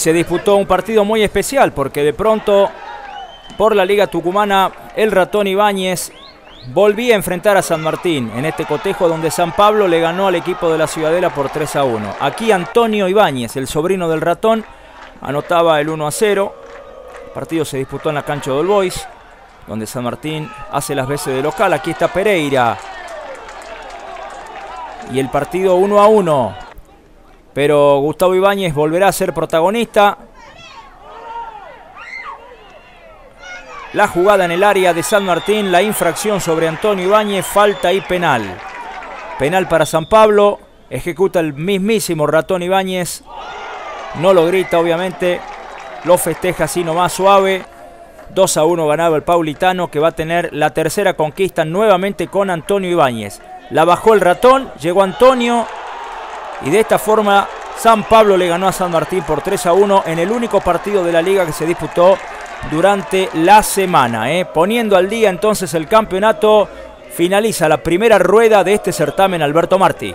se disputó un partido muy especial porque de pronto por la Liga Tucumana el ratón Ibáñez volvía a enfrentar a San Martín en este cotejo donde San Pablo le ganó al equipo de la Ciudadela por 3 a 1. Aquí Antonio Ibáñez, el sobrino del ratón, anotaba el 1 a 0. El partido se disputó en la cancha del Boys, donde San Martín hace las veces de local. Aquí está Pereira. Y el partido 1 a 1. Pero Gustavo Ibáñez volverá a ser protagonista. La jugada en el área de San Martín, la infracción sobre Antonio Ibáñez, falta y penal. Penal para San Pablo, ejecuta el mismísimo ratón Ibáñez. No lo grita, obviamente. Lo festeja así nomás suave. 2 a 1 ganaba el Paulitano que va a tener la tercera conquista nuevamente con Antonio Ibáñez. La bajó el ratón, llegó Antonio y de esta forma San Pablo le ganó a San Martín por 3 a 1 en el único partido de la liga que se disputó durante la semana. ¿eh? Poniendo al día entonces el campeonato, finaliza la primera rueda de este certamen Alberto Martí.